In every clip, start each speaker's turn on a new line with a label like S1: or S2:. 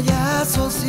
S1: payasos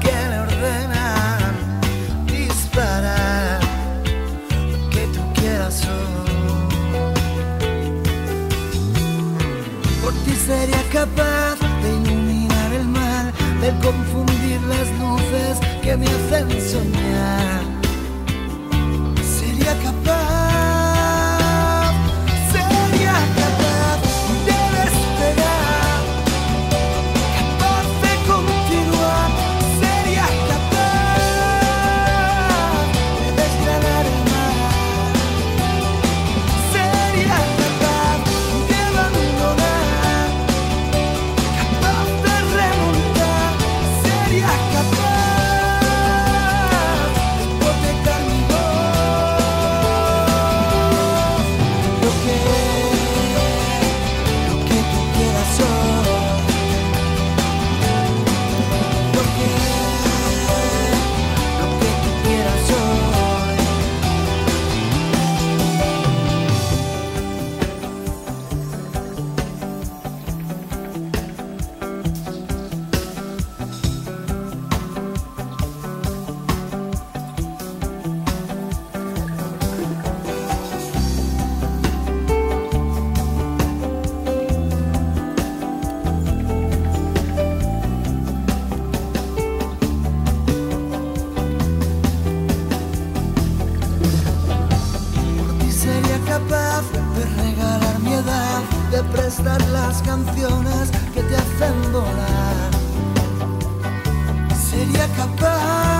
S1: que le ordena disparar que tú quieras hoy por ti sería capaz de iluminar el mal, de confundir las luces que me hacen soñar. de prestar las canciones que te hacen volar. Sería capaz